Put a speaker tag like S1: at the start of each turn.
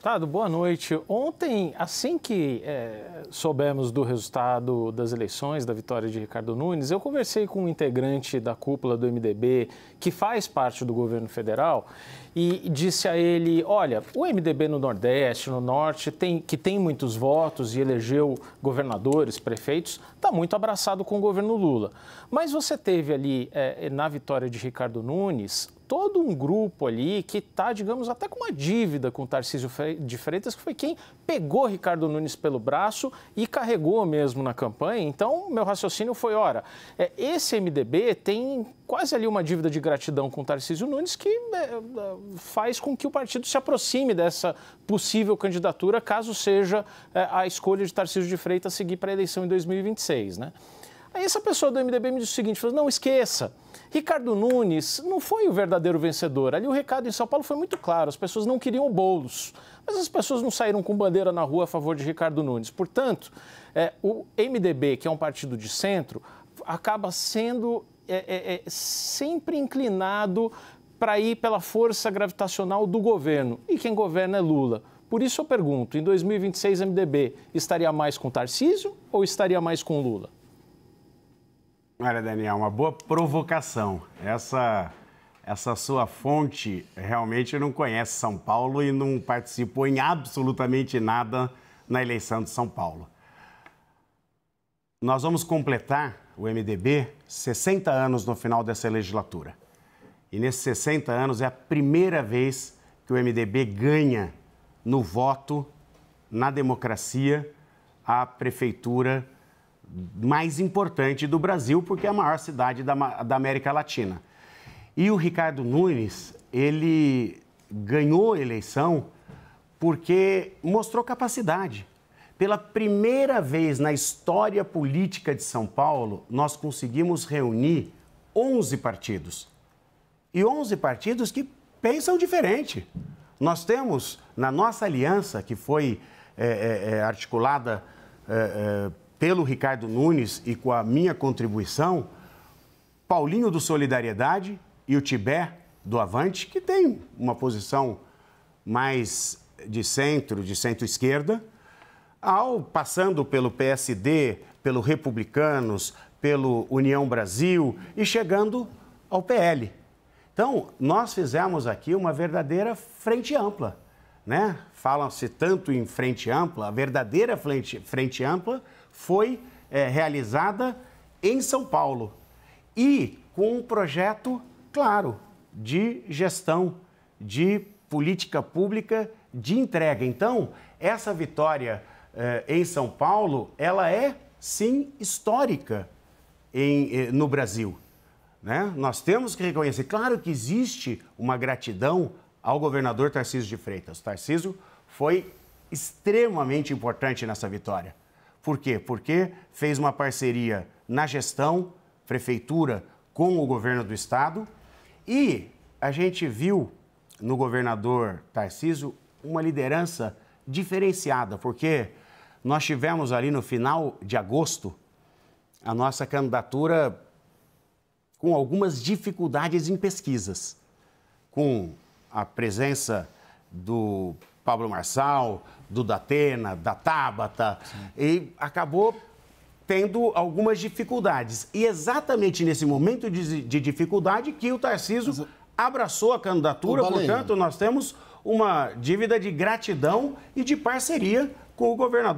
S1: Deputado, boa noite. Ontem, assim que é, soubemos do resultado das eleições, da vitória de Ricardo Nunes, eu conversei com um integrante da cúpula do MDB, que faz parte do governo federal, e disse a ele: olha, o MDB no Nordeste, no Norte, tem, que tem muitos votos e elegeu governadores, prefeitos, está muito abraçado com o governo Lula. Mas você teve ali, é, na vitória de Ricardo Nunes, todo um grupo ali que está, digamos, até com uma dívida com o Tarcísio de Freitas, que foi quem pegou Ricardo Nunes pelo braço e carregou mesmo na campanha. Então, meu raciocínio foi, ora, é, esse MDB tem quase ali uma dívida de gratidão com o Tarcísio Nunes que é, faz com que o partido se aproxime dessa possível candidatura, caso seja é, a escolha de Tarcísio de Freitas seguir para a eleição em 2026, né? Aí essa pessoa do MDB me disse o seguinte, falou, não, esqueça, Ricardo Nunes não foi o verdadeiro vencedor. Ali o recado em São Paulo foi muito claro, as pessoas não queriam bolos, mas as pessoas não saíram com bandeira na rua a favor de Ricardo Nunes. Portanto, é, o MDB, que é um partido de centro, acaba sendo é, é, é sempre inclinado para ir pela força gravitacional do governo. E quem governa é Lula. Por isso eu pergunto, em 2026 MDB estaria mais com Tarcísio ou estaria mais com Lula?
S2: Olha, Daniel, uma boa provocação. Essa, essa sua fonte realmente não conhece São Paulo e não participou em absolutamente nada na eleição de São Paulo. Nós vamos completar o MDB 60 anos no final dessa legislatura. E nesses 60 anos é a primeira vez que o MDB ganha no voto, na democracia, a prefeitura mais importante do Brasil, porque é a maior cidade da, da América Latina. E o Ricardo Nunes, ele ganhou a eleição porque mostrou capacidade. Pela primeira vez na história política de São Paulo, nós conseguimos reunir 11 partidos. E 11 partidos que pensam diferente. Nós temos, na nossa aliança, que foi é, é, articulada é, pelo Ricardo Nunes e com a minha contribuição, Paulinho do Solidariedade e o Tibé do Avante, que tem uma posição mais de centro, de centro-esquerda, ao passando pelo PSD, pelo Republicanos, pelo União Brasil e chegando ao PL. Então, nós fizemos aqui uma verdadeira frente ampla, né? Falam-se tanto em frente ampla, a verdadeira frente, frente ampla foi é, realizada em São Paulo e com um projeto claro de gestão, de política pública, de entrega. Então, essa vitória eh, em São Paulo, ela é sim histórica em, eh, no Brasil. Né? Nós temos que reconhecer, claro que existe uma gratidão ao governador Tarcísio de Freitas. Tarcísio foi extremamente importante nessa vitória. Por quê? Porque fez uma parceria na gestão, prefeitura com o governo do estado e a gente viu no governador Tarcísio uma liderança diferenciada, porque nós tivemos ali no final de agosto a nossa candidatura com algumas dificuldades em pesquisas, com a presença do Pablo Marçal, do Datena, da Tabata, Sim. e acabou tendo algumas dificuldades. E exatamente nesse momento de, de dificuldade que o Tarcísio Mas, abraçou a candidatura, portanto, nós temos uma dívida de gratidão e de parceria com o governador